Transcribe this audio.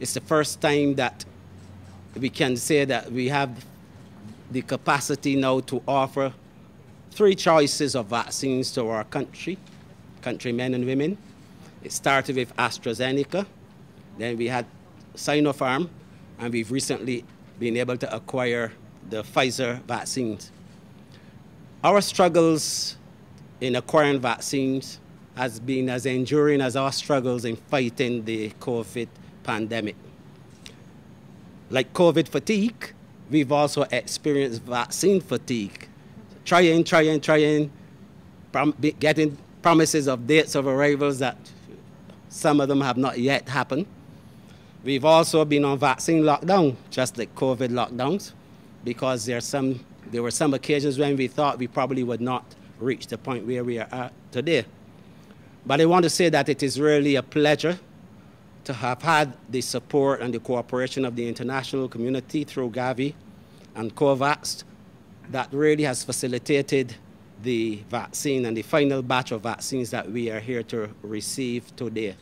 It's the first time that we can say that we have the capacity now to offer three choices of vaccines to our country, countrymen and women. It started with AstraZeneca, then we had Sinopharm, and we've recently been able to acquire the Pfizer vaccines. Our struggles in acquiring vaccines has been as enduring as our struggles in fighting the COVID pandemic. Like COVID fatigue, we've also experienced vaccine fatigue. Trying, trying, trying, prom getting promises of dates of arrivals that some of them have not yet happened. We've also been on vaccine lockdown, just like COVID lockdowns, because there, some, there were some occasions when we thought we probably would not reach the point where we are at today. But I want to say that it is really a pleasure to have had the support and the cooperation of the international community through Gavi and COVAX that really has facilitated the vaccine and the final batch of vaccines that we are here to receive today.